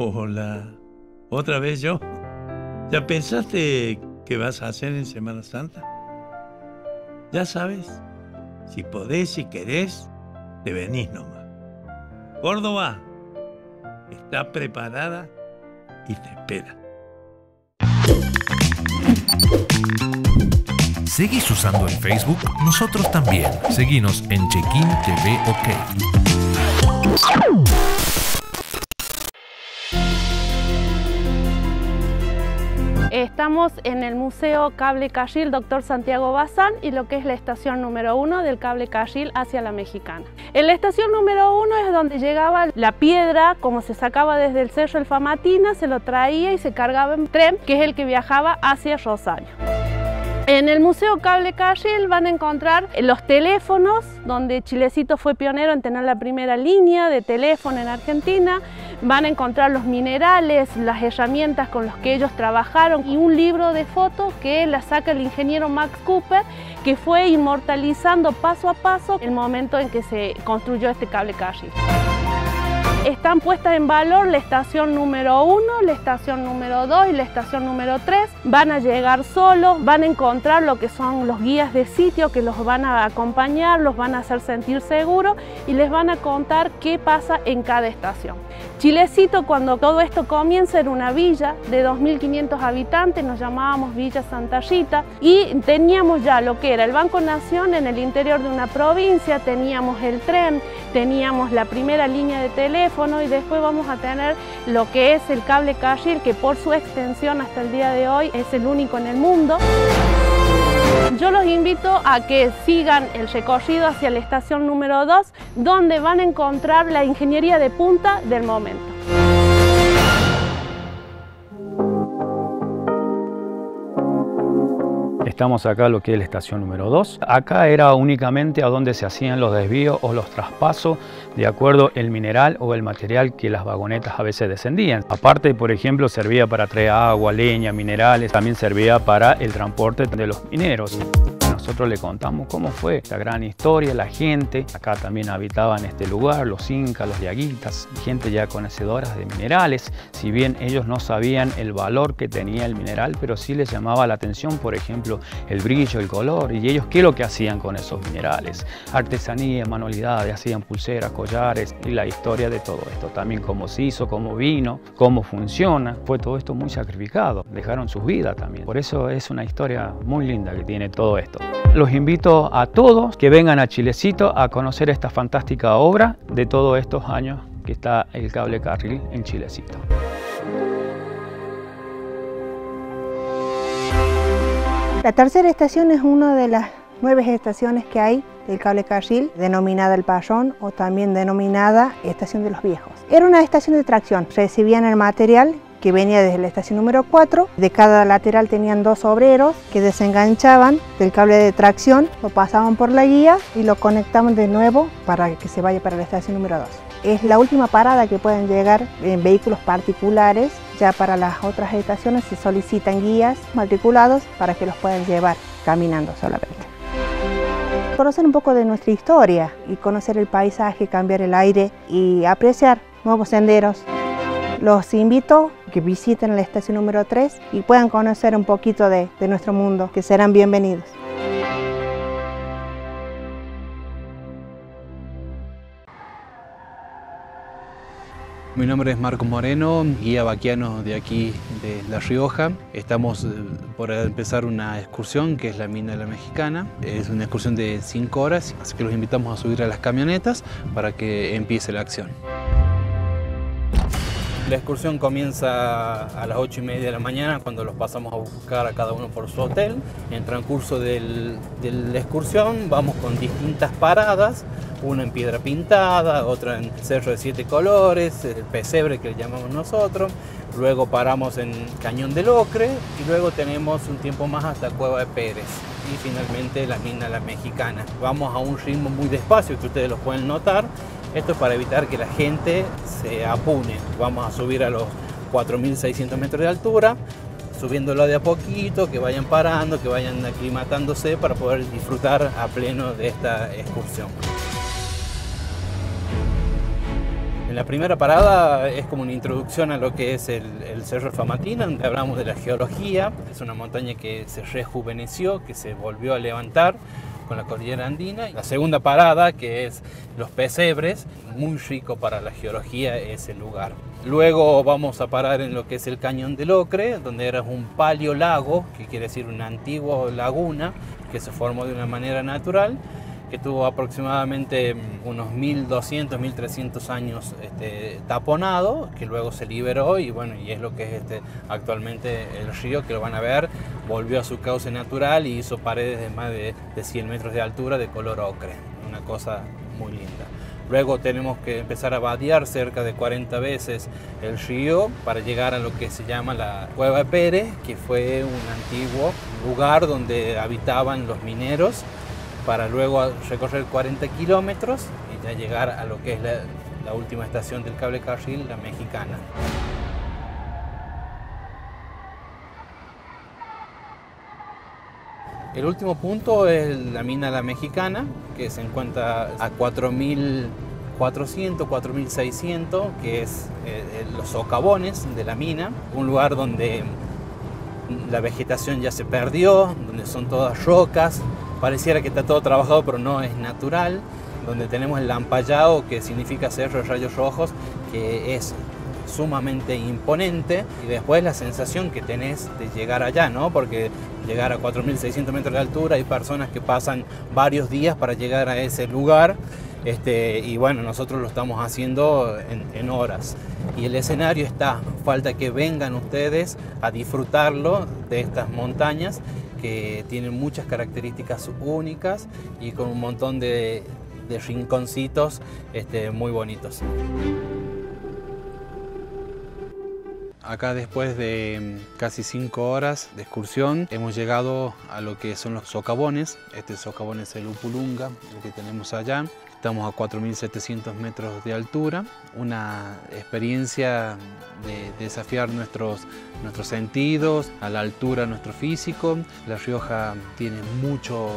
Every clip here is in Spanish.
Hola. ¿Otra vez yo? ¿Ya pensaste qué vas a hacer en Semana Santa? Ya sabes, si podés, si querés, te venís nomás. Córdoba está preparada y te espera. ¿Seguís usando el Facebook? Nosotros también. Seguinos en Chequín TV OK. Estamos en el Museo Cable Carril Dr. Santiago Bazán y lo que es la estación número uno del Cable Carril hacia la Mexicana. En la estación número uno es donde llegaba la piedra, como se sacaba desde el Cerro El Famatina, se lo traía y se cargaba en tren, que es el que viajaba hacia Rosario. En el Museo Cable Carril van a encontrar los teléfonos, donde Chilecito fue pionero en tener la primera línea de teléfono en Argentina. Van a encontrar los minerales, las herramientas con las que ellos trabajaron y un libro de fotos que la saca el ingeniero Max Cooper, que fue inmortalizando paso a paso el momento en que se construyó este cable carril. Están puestas en valor la estación número 1, la estación número 2 y la estación número 3. Van a llegar solos, van a encontrar lo que son los guías de sitio que los van a acompañar, los van a hacer sentir seguros y les van a contar qué pasa en cada estación. Chilecito cuando todo esto comienza era una villa de 2.500 habitantes, nos llamábamos Villa Santa y teníamos ya lo que era el Banco Nación en el interior de una provincia, teníamos el tren, teníamos la primera línea de teléfono y después vamos a tener lo que es el cable carril que por su extensión hasta el día de hoy es el único en el mundo. Yo los invito a que sigan el recorrido hacia la estación número 2, donde van a encontrar la ingeniería de punta del momento. Estamos acá lo que es la estación número 2. Acá era únicamente a donde se hacían los desvíos o los traspasos de acuerdo el mineral o el material que las vagonetas a veces descendían. Aparte, por ejemplo, servía para traer agua, leña, minerales, también servía para el transporte de los mineros. Nosotros le contamos cómo fue la gran historia, la gente. Acá también habitaban este lugar, los incas, los yaguitas, gente ya conocedora de minerales. Si bien ellos no sabían el valor que tenía el mineral, pero sí les llamaba la atención, por ejemplo, el brillo, el color. Y ellos, ¿qué es lo que hacían con esos minerales? Artesanía, manualidades, hacían pulseras, collares y la historia de todo esto. También cómo se hizo, cómo vino, cómo funciona. Fue todo esto muy sacrificado. Dejaron sus vidas también. Por eso es una historia muy linda que tiene todo esto. Los invito a todos que vengan a Chilecito a conocer esta fantástica obra de todos estos años que está el cable carril en Chilecito. La tercera estación es una de las nueve estaciones que hay del cable carril, denominada El Parrón o también denominada Estación de los Viejos. Era una estación de tracción, recibían el material que venía desde la estación número 4. De cada lateral tenían dos obreros que desenganchaban del cable de tracción, lo pasaban por la guía y lo conectaban de nuevo para que se vaya para la estación número 2. Es la última parada que pueden llegar en vehículos particulares. Ya para las otras estaciones se solicitan guías matriculados para que los puedan llevar caminando solamente. Conocer un poco de nuestra historia y conocer el paisaje, cambiar el aire y apreciar nuevos senderos. Los invito a que visiten la estación número 3 y puedan conocer un poquito de, nuestro mundo, que serán bienvenidos. Mi nombre es Marco Moreno, guía vaquiano de aquí de La Rioja. Estamos eh, por empezar una excursión que es la mina de la Mexicana. Es una excursión de 5 horas, así que los invitamos a subir a las camionetas para que empiece la acción. La excursión comienza a las 8 y media de la mañana cuando los pasamos a buscar a cada uno por su hotel. En transcurso de la excursión vamos con distintas paradas, una en piedra pintada, otra en cerro de siete colores, el pesebre que le llamamos nosotros. Luego paramos en Cañón del Ocre y luego tenemos un tiempo más hasta Cueva de Pérez y finalmente la mina La Mexicana. Vamos a un ritmo muy despacio que ustedes lo pueden notar esto es para evitar que la gente se apune. Vamos a subir a los 4.600 metros de altura, subiéndolo de a poquito, que vayan parando, que vayan aclimatándose para poder disfrutar a pleno de esta excursión. En La primera parada es como una introducción a lo que es el, Cerro Famatina, donde hablamos de la geología. Es una montaña que se rejuveneció, que se volvió a levantar con la cordillera andina. La segunda parada, que es los pesebres, muy rico para la geología ese lugar. Luego vamos a parar en lo que es el cañón del Ocre, donde era un palio lago, que quiere decir una antigua laguna que se formó de una manera natural que tuvo aproximadamente mm, unos 1200, 1300 años este, taponado, que luego se liberó y bueno, y es lo que es este, actualmente el río, que lo van a ver, volvió a su cauce natural y hizo paredes de más de, de 100 metros de altura de color ocre, una cosa muy linda. Luego tenemos que empezar a vadear cerca de 40 veces el río para llegar a lo que se llama la Cueva de Pérez, que fue un antiguo lugar donde habitaban los mineros para luego recorrer 40 kilómetros y ya llegar a lo que es la, última estación del cable carril, la mexicana. El último punto es la mina La Mexicana, que se encuentra a 4.400, 4.600, que es eh, eh, los socavones de la mina, un lugar donde la vegetación ya se perdió, donde son todas rocas, pareciera que está todo trabajado, pero no es natural, donde tenemos el lampallado, que significa cerro de rayos rojos, que es sumamente imponente, y después la sensación que tenés de llegar allá, ¿no? Porque llegar a 4.600 metros de altura, hay personas que pasan varios días para llegar a ese lugar, este, y bueno, nosotros lo estamos haciendo en, en, horas. Y el escenario está, falta que vengan ustedes a disfrutarlo de estas montañas que tienen muchas características únicas y con un montón de, rinconcitos este, muy bonitos. Acá después de mm, casi cinco horas de excursión hemos llegado a lo que son los socavones. Este socavón es el Upulunga, el que tenemos allá. Estamos a 4.700 metros de altura, una experiencia de desafiar nuestros, nuestros sentidos, a la altura nuestro físico. La Rioja tiene mucho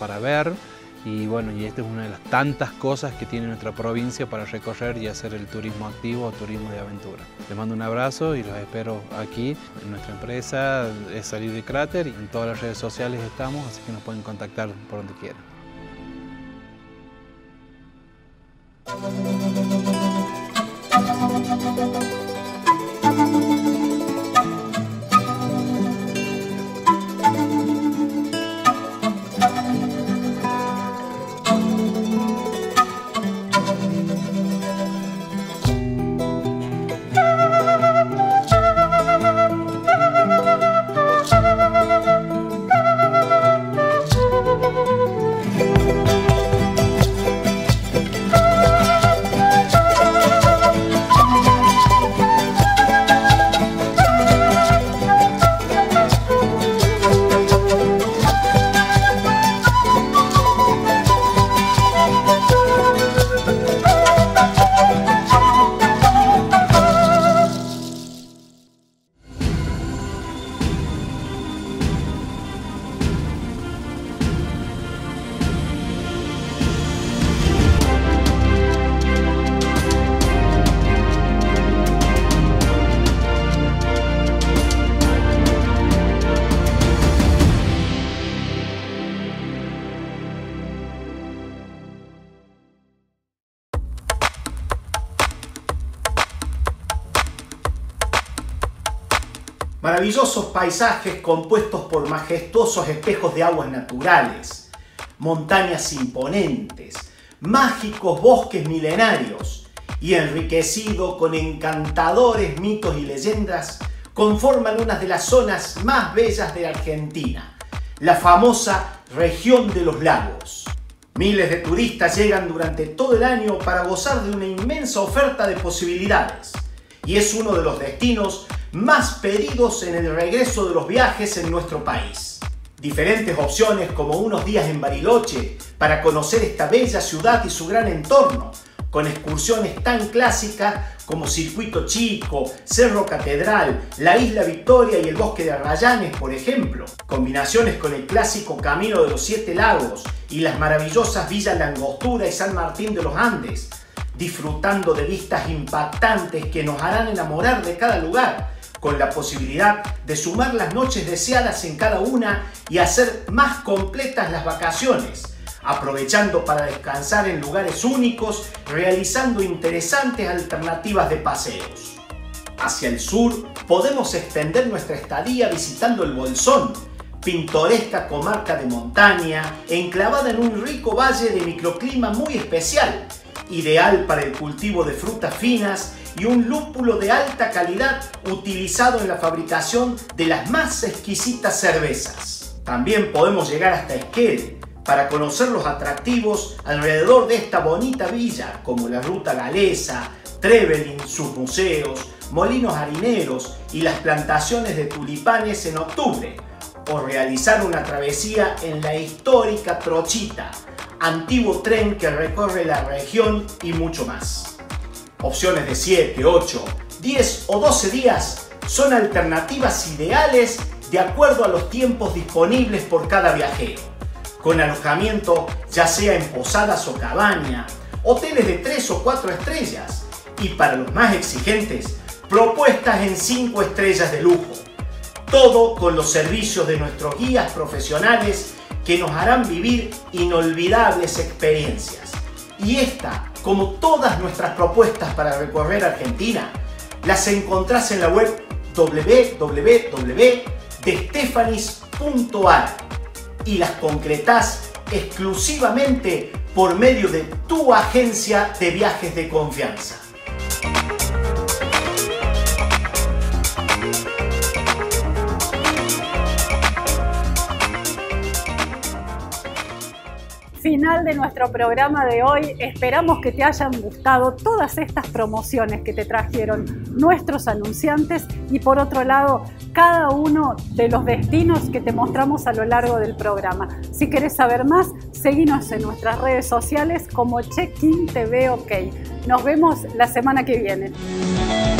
para ver y bueno, y esta es una de las tantas cosas que tiene nuestra provincia para recorrer y hacer el turismo activo o turismo de aventura. Les mando un abrazo y los espero aquí en nuestra empresa, es Salir de Cráter y en todas las redes sociales estamos, así que nos pueden contactar por donde quieran. Bye. Maravillosos paisajes compuestos por majestuosos espejos de aguas naturales, montañas imponentes, mágicos bosques milenarios y enriquecido con encantadores mitos y leyendas, conforman una de las zonas más bellas de Argentina, la famosa región de los lagos. Miles de turistas llegan durante todo el año para gozar de una inmensa oferta de posibilidades y es uno de los destinos más pedidos en el regreso de los viajes en nuestro país. Diferentes opciones como unos días en Bariloche para conocer esta bella ciudad y su gran entorno, con excursiones tan clásicas como Circuito Chico, Cerro Catedral, la Isla Victoria y el Bosque de Arrayanes, por ejemplo. Combinaciones con el clásico Camino de los Siete Lagos y las maravillosas Villas Langostura y San Martín de los Andes, disfrutando de vistas impactantes que nos harán enamorar de cada lugar, con la posibilidad de sumar las noches deseadas en cada una y hacer más completas las vacaciones, aprovechando para descansar en lugares únicos, realizando interesantes alternativas de paseos. Hacia el sur podemos extender nuestra estadía visitando el Bolsón, pintoresca comarca de montaña, enclavada en un rico valle de microclima muy especial, ideal para el cultivo de frutas finas y un lúpulo de alta calidad utilizado en la fabricación de las más exquisitas cervezas. También podemos llegar hasta Esquel para conocer los atractivos alrededor de esta bonita villa, como la Ruta Galesa, Trevelin, sus museos, molinos harineros y las plantaciones de tulipanes en octubre, o realizar una travesía en la histórica Trochita, antiguo tren que recorre la región y mucho más. Opciones de 7, 8, 10 o 12 días son alternativas ideales de acuerdo a los tiempos disponibles por cada viajero, con alojamiento ya sea en posadas o cabaña, hoteles de 3 o 4 estrellas y para los más exigentes, propuestas en 5 estrellas de lujo. Todo con los servicios de nuestros guías profesionales que nos harán vivir inolvidables experiencias. Y esta, como todas nuestras propuestas para recorrer Argentina, las encontrás en la web www.destefanis.ar y las concretás exclusivamente por medio de tu agencia de viajes de confianza. Final de nuestro programa de hoy. Esperamos que te hayan gustado todas estas promociones que te trajeron nuestros anunciantes y por otro lado cada uno de los destinos que te mostramos a lo largo del programa. Si quieres saber más, seguinos en nuestras redes sociales como Check-in TV OK. Nos vemos la semana que viene.